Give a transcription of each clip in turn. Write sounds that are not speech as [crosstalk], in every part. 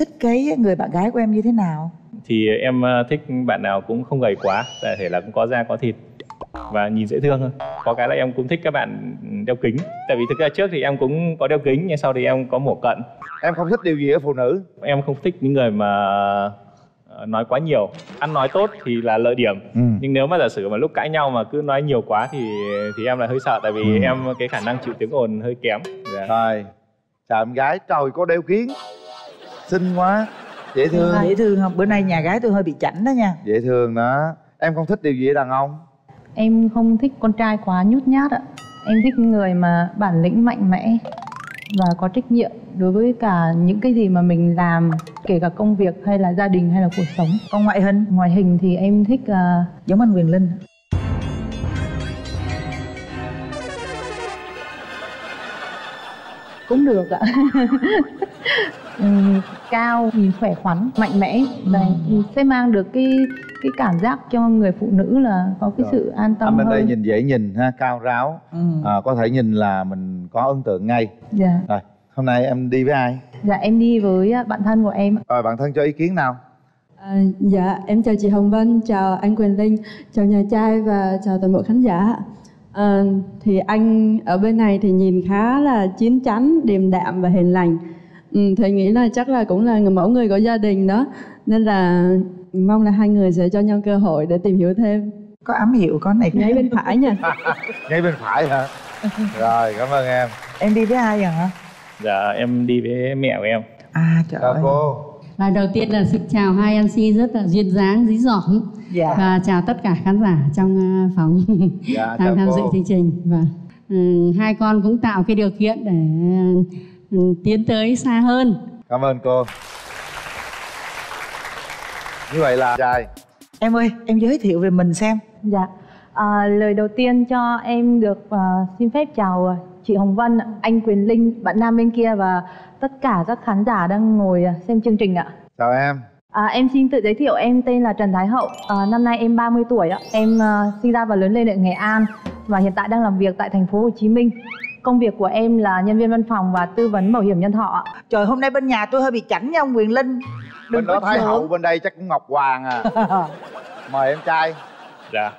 thích cái người bạn gái của em như thế nào? Thì em ờ, thích bạn nào cũng không gầy quá tại thể là cũng có da có thịt và nhìn dễ thương hơn. Có cái là em cũng thích các bạn đeo kính tại vì thực ra trước thì em cũng có đeo kính nhưng sau thì em có mổ cận. Em không thích điều gì ở phụ nữ. Em không thích những người mà ờ, nói quá nhiều. Ăn nói tốt thì là lợi điểm. Ừ. nhưng nếu mà giả sử mà lúc cãi nhau mà cứ nói nhiều quá thì thì em là hơi sợ tại vì Ừ. em cái khả năng chịu tiếng ồn hơi kém. Dạ. rồi chào em gái trời có đeo kiến xinh quá. Dễ thương. dễ thương không? Bữa nay nhà gái tôi hơi bị chảnh đó nha. Dễ thương đó. Em không thích điều gì ở đàn ông? Em không thích con trai quá nhút nhát ạ. Em thích người mà bản lĩnh mạnh mẽ và có trách nhiệm đối với cả những cái gì mà mình làm kể cả công việc hay là gia đình hay là cuộc sống. còn ngoại hình? Ngoại hình thì em thích à, giống anh quyền linh cũng được ạ. [laughs] Ừm, cao, nhìn khỏe khoắn, mạnh mẽ và sẽ mang được cái cái cảm giác cho người phụ nữ là có cái Rồi. sự an tâm anh bên đây hơn. nhìn dễ nhìn ha cao ráo ừ. à, có thể nhìn là mình có ấn tượng ngay Dạ. rồi hôm nay em đi với ai Dạ em đi với à, bạn thân của em ạ. rồi bạn thân cho ý kiến nào À, dạ, em chào chị Hồng Vân, chào anh Quyền Linh, chào nhà trai và chào toàn bộ khán giả. À, thì anh ở bên này thì nhìn khá là chín chắn, điềm đạm và hiền lành. Ừ, thầy nghĩ là chắc là cũng là người mẫu người có gia đình đó, nên là mong là hai người sẽ cho nhau cơ hội để tìm hiểu thêm. có ám hiệu có này. Ngay bên phải nha. [laughs] ngay bên phải hả? Rồi cảm ơn em. Em đi với ai vậy hả? Dạ em đi với mẹ của em. À trời chào ơi. cô Và đầu tiên là xin chào hai MC rất là duyên dáng, dí dỏm. Dạ. Và chào tất cả khán giả trong à, phòng. Dạ [laughs] chào đang tham dự chương trình. Và ừ, hai con cũng tạo cái điều kiện để ừ, tiến tới xa hơn. cảm ơn cô. Như vậy là trai em ơi em giới thiệu về mình xem. Dạ. À, lời đầu tiên cho em được à, xin phép chào à, chị Hồng Vân, anh Quyền Linh, bạn nam bên kia và tất cả các khán giả đang ngồi à, xem chương trình ạ. chào em À, em xin tự giới thiệu em tên là Trần Thái Hậu. À, năm nay em 30 tuổi ạ. Em à, sinh ra và lớn lên ở Nghệ An và hiện tại đang làm việc tại thành phố Hồ Chí Minh. Công việc của em là nhân viên văn phòng và tư vấn bảo hiểm nhân thọ ạ. trời hôm nay bên nhà tôi hơi bị chảnh nha ông quyền linh bên đó có thái hậu bên đây chắc cũng ngọc hoàng à [laughs] mời em trai Dạ.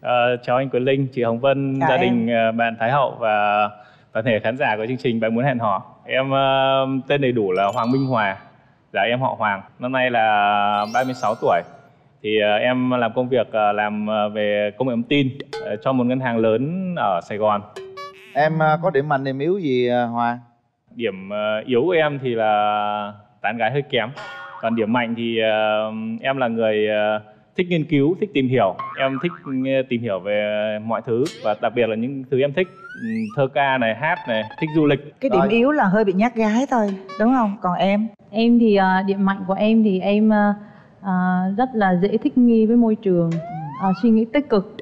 Ờ, chào anh Quyền Linh, chị Hồng Vân, Chào gia em. đình ờ, bạn Thái Hậu và toàn thể khán giả của chương trình Bạn muốn hẹn hò. Em ờ, tên đầy đủ là Hoàng Minh Hòa. Dạ em họ Hoàng. Năm nay là 36 tuổi. Thì ờ, em làm công việc ờ, làm về công nghệ thông tin ờ, cho một ngân hàng lớn ở Sài Gòn. em à, có điểm mạnh điểm yếu gì à, hoa Điểm ờ, yếu của em thì là tán gái hơi kém. Còn điểm mạnh thì ờ, em là người ờ, thích nghiên cứu, thích tìm hiểu. Em thích tìm hiểu về mọi thứ và đặc biệt là những thứ em thích ừ, thơ ca này, hát này, thích du lịch. cái điểm Rồi. yếu là hơi bị nhát gái thôi đúng không còn em Em thì à, điểm mạnh của em thì em à, rất là dễ thích nghi với môi trường, à, suy nghĩ tích cực.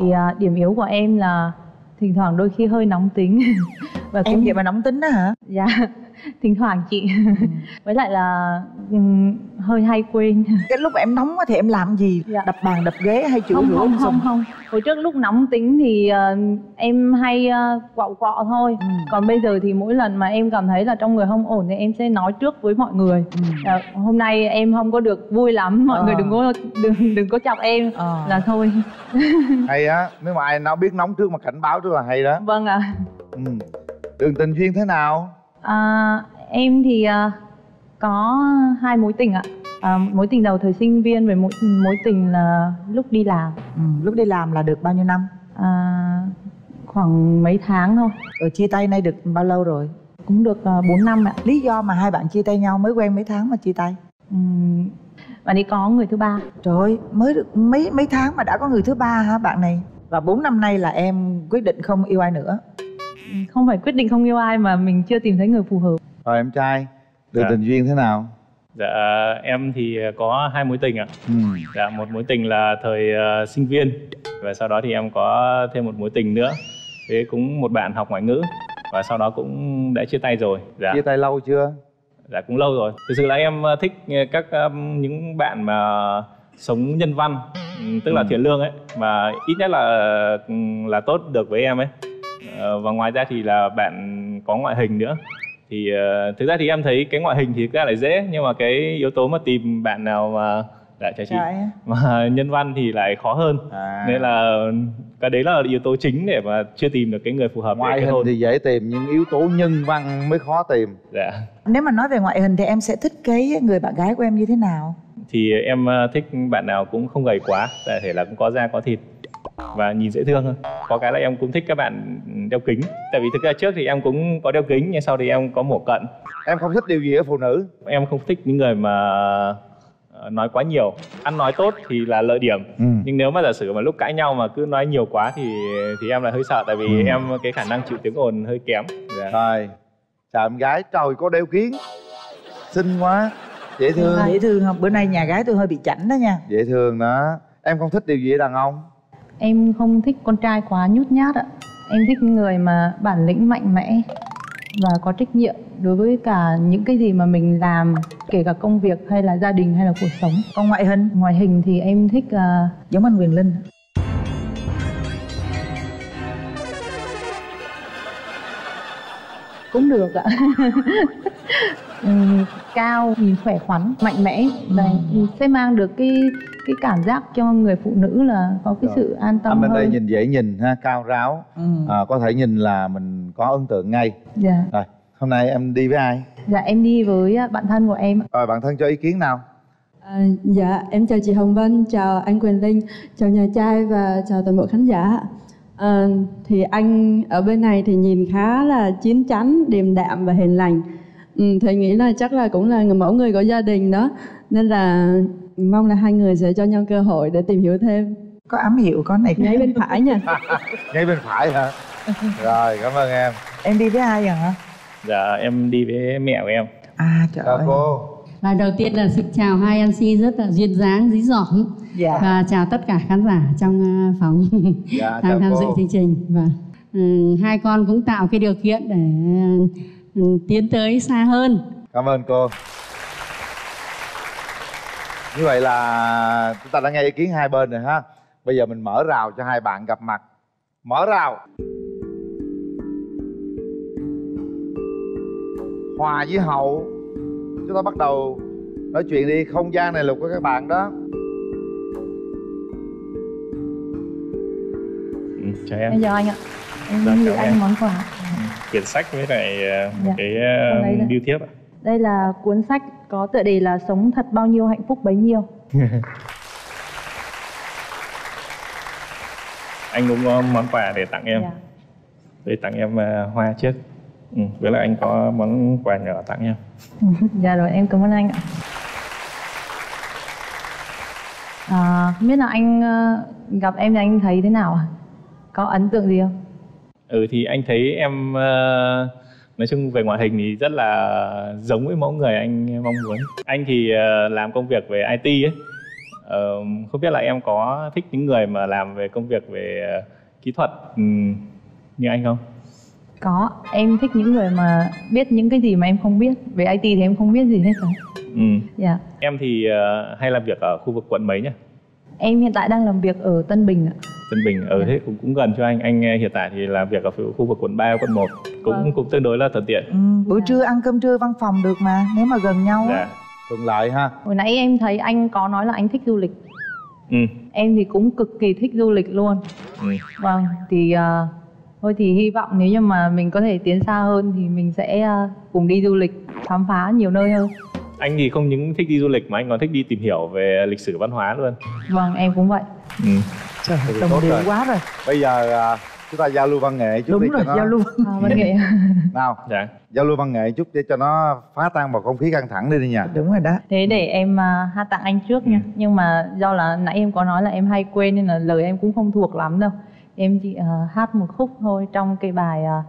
Thì à, điểm yếu của em là thỉnh thoảng đôi khi hơi nóng tính [laughs] và em vậy mà nóng tính đó hả? Dạ [laughs] thỉnh thoảng chị. [laughs] Với lại là ừm, hơi hay quên. [laughs] Cái lúc mà em nóng á thì em làm gì? Dạ. đập bàn đập ghế hay chửi không rủa không ông không không. Hồi trước lúc nóng tính thì ờ, em hay uh, quạo quọ thôi. Ừ. còn bây giờ thì mỗi lần mà em cảm thấy là trong người không ổn thì em sẽ nói trước với mọi người. Ừ. Ờ, hôm nay em không có được vui lắm. Mọi Ờ. người đừng có đừng đừng có chọc em. Ờ. là thôi. Hay á nếu mà ai nó biết nóng trước mà cảnh báo trước là hay đó. Vâng ạ. Ừ. đường tình duyên thế nào À, em thì à, có hai mối tình ạ. À, mối tình đầu thời sinh viên và mối mối tình là lúc đi làm. ừ. lúc đi làm là được bao nhiêu năm À, khoảng mấy tháng thôi, rồi chia tay nay được bao lâu rồi cũng được à, 4 năm ạ. lý do mà hai bạn chia tay nhau mới quen mấy tháng mà chia tay Ừm, bạn ấy có người thứ ba. trời ơi mới được mấy mấy tháng mà đã có người thứ ba hả bạn này và 4 năm nay là em quyết định không yêu ai nữa Không phải quyết định không yêu ai mà mình chưa tìm thấy người phù hợp. rồi em trai đường Dạ. tình duyên thế nào Dạ em thì có hai mối tình ạ. ừ. Dạ một mối tình là thời ờ, sinh viên và sau đó thì em có thêm một mối tình nữa. Thế cũng một bạn học ngoại ngữ và sau đó cũng đã chia tay rồi. Dạ. chia tay lâu chưa Dạ cũng lâu rồi. Thực sự là em ờ, thích ờ, các những bạn mà sống nhân văn, ừm, tức là Ừ. thiện lương ấy và ít nhất là ừm, là tốt được với em ấy. Ờ, và ngoài ra thì là bạn có ngoại hình nữa. thì uh, thực ra thì em thấy cái ngoại hình thì ra lại dễ nhưng mà cái yếu tố mà tìm bạn nào mà lại chào chị mà [laughs] nhân văn thì lại khó hơn. À. nên là cái đấy là yếu tố chính để mà chưa tìm được cái người phù hợp ngoại hình hôn. thì dễ tìm nhưng yếu tố nhân văn mới khó tìm. Dạ. Nếu mà nói về ngoại hình thì em sẽ thích cái người bạn gái của em như thế nào? Thì em ờ, thích bạn nào cũng không gầy quá tại thể là cũng có da có thịt và nhìn dễ thương hơn. Có cái là em cũng thích các bạn đeo kính. Tại vì thực ra trước thì em cũng có đeo kính nhưng sau thì em có mổ cận. Em không thích điều gì ở phụ nữ. Em không thích những người mà ờ, nói quá nhiều. Ăn nói tốt thì là lợi điểm. Ừ. nhưng nếu mà giả sử mà lúc cãi nhau mà cứ nói nhiều quá thì thì em lại hơi sợ. Tại vì Ừ. em cái khả năng chịu tiếng ồn hơi kém. Dạ. rồi. Chào em gái trời có đeo kiến xinh quá. Dễ thương. Dễ thương không? Bữa nay nhà gái tôi hơi bị chảnh đó nha. Dễ thương đó. Em không thích điều gì ở đàn ông Em không thích con trai quá nhút nhát ạ. Em thích người mà bản lĩnh mạnh mẽ và có trách nhiệm đối với cả những cái gì mà mình làm, kể cả công việc hay là gia đình hay là cuộc sống. còn ngoại hình Ngoại hình thì em thích à, giống anh quyền linh cũng được ạ. [laughs] Ừm, cao, nhìn khỏe khoắn, mạnh mẽ và sẽ mang được cái cái cảm giác cho người phụ nữ là có cái Rồi. sự an tâm anh bên đây hơn. nhìn dễ nhìn ha cao ráo ừ. à, có thể nhìn là mình có ấn tượng ngay Dạ. rồi hôm nay em đi với ai Dạ em đi với à, bạn thân của em ạ. rồi bạn thân cho ý kiến nào À, dạ, em chào chị Hồng Vân, chào anh Quyền Linh, chào nhà trai và chào toàn bộ khán giả. À, thì anh ở bên này thì nhìn khá là chín chắn, điềm đạm và hiền lành. Ừ, thầy nghĩ là chắc là cũng là người mẫu người có gia đình đó, nên là mong là hai người sẽ cho nhau cơ hội để tìm hiểu thêm. có ám hiệu có này Ngay bên phải nha. [laughs] ngay bên phải hả? Rồi cảm ơn em. Em đi với ai vậy hả? Dạ em đi với mẹ của em. À trời chào ơi. cô. Và đầu tiên là xin chào hai MC rất là duyên dáng dí dỏm. Dạ. Và chào tất cả khán giả trong à, phòng dạ [laughs] chào đang tham cô. dự chương trình. Và ừ, hai con cũng tạo cái điều kiện để ừ, tiến tới xa hơn. Cảm ơn cô như vậy là chúng ta đã nghe ý kiến hai bên rồi ha. Bây giờ mình mở rào cho hai bạn gặp mặt. Mở rào. Hòa với hậu. Chúng ta bắt đầu nói chuyện đi. Không gian này là của các bạn đó. Ừ, chào em. Chào anh ạ. Em Dạ, gửi anh em. món quà. quyển sách với lại ờ, Dạ, cái uh, đây. biêu thiếp ạ Đây là cuốn sách có tựa đề là Sống thật bao nhiêu hạnh phúc bấy nhiêu. [laughs] anh cũng có món quà để tặng em Dạ. để tặng em ờ, hoa trước ừ, với lại anh có món quà nhỏ tặng em [laughs] dạ rồi em cảm ơn anh ạ. À, không biết là anh ờ, gặp em thì anh thấy thế nào ạ? Có ấn tượng gì không? ừ thì anh thấy em ờ, nói chung về ngoại hình thì rất là giống với mẫu người anh mong muốn anh thì ờ, làm công việc về IT ấy Ờ, không biết là em có thích những người mà làm về công việc về ờ, kỹ thuật ừm, như anh không Có, em thích những người mà biết những cái gì mà em không biết. Về IT thì em không biết gì hết rồi. ừ. Dạ. em thì hay làm việc ở khu vực quận mấy nhỉ Em hiện tại đang làm việc ở Tân Bình ạ. Tân Bình ở thế cũng cũng gần cho anh anh ờ, hiện tại thì làm việc ở khu vực quận 3 quận 1 cũng Vâng. cũng tương đối là thuận tiện ừ, bữa trưa ăn cơm trưa văn phòng được mà nếu mà gần nhau dạ thuận lợi ha Hồi nãy em thấy anh có nói là anh thích du lịch. ừ. Em thì cũng cực kỳ thích du lịch luôn. Ừ. Vâng, thì ờ, thôi thì hy vọng nếu như mà mình có thể tiến xa hơn thì mình sẽ ờ, cùng đi du lịch, khám phá nhiều nơi hơn. Anh thì không những thích đi du lịch mà anh còn thích đi tìm hiểu về lịch sử văn hóa luôn Vâng, em cũng vậy. ừ. trời đồng rồi. quá rồi bây giờ à, chúng ta giao lưu văn nghệ chút đúng đi rồi cho nó giao lưu À, [laughs] văn nghệ. nào dạ giao lưu văn nghệ chút để cho nó phá tan bầu không khí căng thẳng đi đi nha đúng rồi đó Thế để em ờ, hát tặng anh trước nha. Nhưng mà do là nãy em có nói là em hay quên nên là lời em cũng không thuộc lắm đâu. Em chỉ ờ, hát một khúc thôi trong cái bài ờ,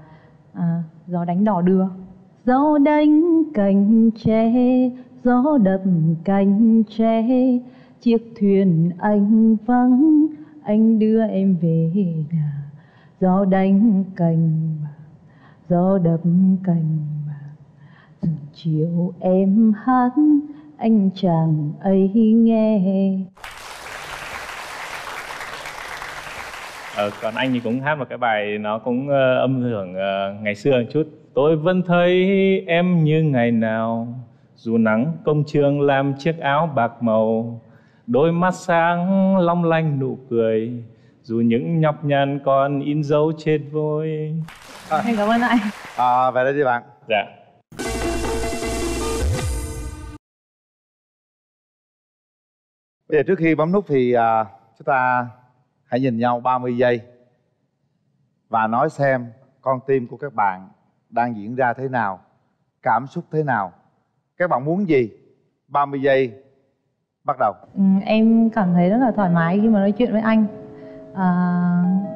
ờ, gió đánh đỏ đưa. Gió đánh cành tre, gió đập cành tre, chiếc thuyền anh vắng, anh đưa em về nhà. Gió đánh cành gió đập cành vàng, chiều em hát, anh chàng ấy nghe. Ờ, còn anh thì cũng hát một cái bài nó cũng ờ, âm hưởng ờ, ngày xưa một chút. Tôi vẫn thấy em như ngày nào dù nắng công trường làm chiếc áo bạc màu đôi mắt sáng long lanh nụ cười dù những nhọc nhằn còn in dấu trên vôi. Em cảm ơn anh. À, về đây đi bạn. Dạ. Bây giờ trước khi bấm nút thì à, chúng ta hãy nhìn nhau 30 giây và nói xem con tim của các bạn đang diễn ra thế nào cảm xúc thế nào. Các bạn muốn gì? 30 giây bắt đầu. Ừ, em cảm thấy rất là thoải mái khi mà nói chuyện với anh. À,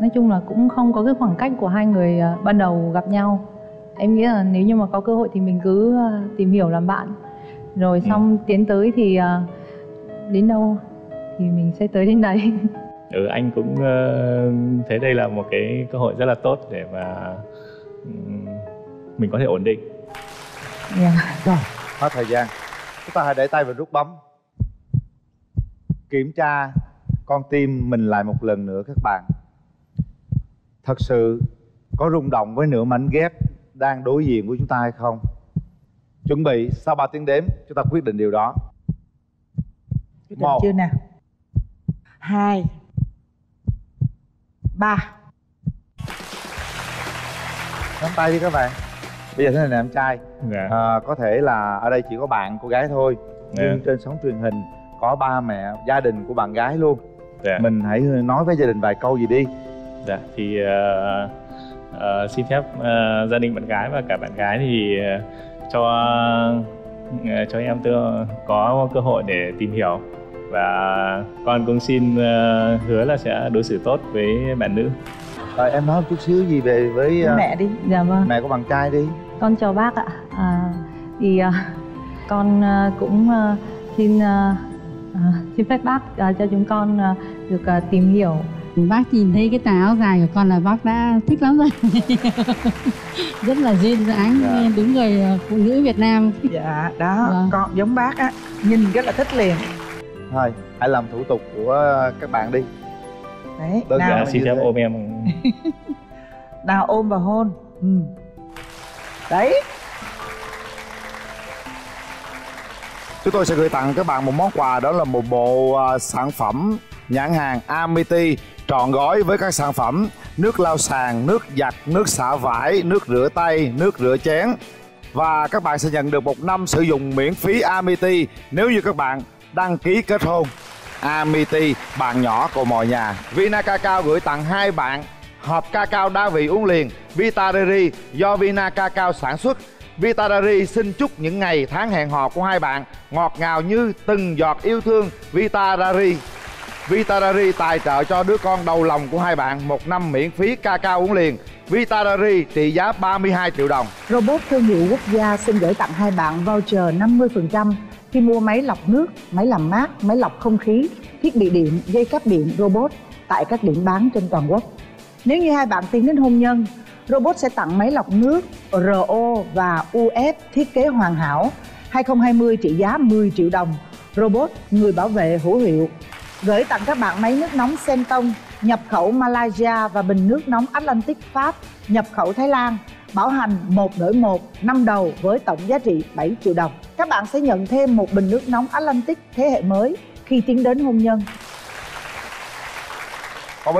nói chung là cũng không có cái khoảng cách của hai người à, ban đầu gặp nhau. Em nghĩ là nếu như mà có cơ hội thì mình cứ à, tìm hiểu làm bạn. Rồi xong tiến tới thì à, đến đâu thì mình sẽ tới đến đấy [laughs] ừ, anh cũng ờ, thấy đây là một cái cơ hội rất là tốt để mà ừm, mình có thể ổn định. Yeah. rồi hết thời gian. Chúng ta hãy để tay vào nút bấm. Kiểm tra con tim mình lại một lần nữa các bạn. Thật sự có rung động với nửa mảnh ghép đang đối diện của chúng ta hay không? Chuẩn bị sau 3 tiếng đếm chúng ta quyết định điều đó. Quyết định Một. chưa nào? Hai ba. Nắm tay đi các bạn. Bây giờ thế này nè em trai. Dạ. À, có thể là ở đây chỉ có bạn cô gái thôi. Nhưng Dạ. trên sóng truyền hình có ba mẹ gia đình của bạn gái luôn. Dạ. Mình hãy nói với gia đình vài câu gì đi. Dạ thì ờ, ờ, xin phép ờ, gia đình bạn gái và cả bạn gái thì ờ, cho ờ, cho em tôi có cơ hội để tìm hiểu và con cũng xin ờ, hứa là sẽ đối xử tốt với bạn nữ. Rồi em nói một chút xíu gì về với à, mẹ đi dạ vâng. mẹ của bạn trai đi. Con chào bác ạ. À, thì à, con à, cũng à, xin à, à, xin phép bác à, cho chúng con à, được à, tìm hiểu. Bác nhìn thấy cái tà áo dài của con là bác đã thích lắm rồi. [laughs] Rất là duyên dáng Dạ. đúng người ờ, phụ nữ Việt Nam. Dạ đó Vâng. con giống bác á nhìn rất là thích liền thôi hãy làm thủ tục của các bạn đi. Đấy Đơn nào là xin phép ôm em. [laughs] Nào ôm và hôn. Ừ. đấy. Chúng tôi sẽ gửi tặng các bạn một món quà đó là một bộ à, sản phẩm nhãn hàng Amity trọn gói với các sản phẩm nước lau sàn, nước giặt, nước xả vải, nước rửa tay, nước rửa chén. Và các bạn sẽ nhận được một năm sử dụng miễn phí Amity. Nếu như các bạn đăng ký kết hôn. Amity, bạn nhỏ của mọi nhà. Vina Cacao gửi tặng hai bạn hộp cacao đa vị uống liền Vita do Vina Cacao sản xuất. Vita xin chúc những ngày tháng hẹn hò của hai bạn ngọt ngào như từng giọt yêu thương Vita Vitadari Vita tài trợ cho đứa con đầu lòng của hai bạn một năm miễn phí cacao uống liền. Vita trị giá 32 triệu đồng. Robot thương hiệu quốc gia xin gửi tặng hai bạn voucher 50% khi mua máy lọc nước, máy làm mát, máy lọc không khí, thiết bị điện, dây cáp điện robot tại các điểm bán trên toàn quốc. Nếu như hai bạn tiến đến hôn nhân, robot sẽ tặng máy lọc nước RO và UF thiết kế hoàn hảo 2020 trị giá 10 triệu đồng. Robot người bảo vệ hữu hiệu gửi tặng các bạn máy nước nóng Senton nhập khẩu Malaysia và bình nước nóng Atlantic Pháp nhập khẩu Thái Lan bảo hành một đổi một, năm đầu với tổng giá trị 7 triệu đồng. Các bạn sẽ nhận thêm một bình nước nóng Atlantic thế hệ mới khi tiến đến hôn nhân. Còn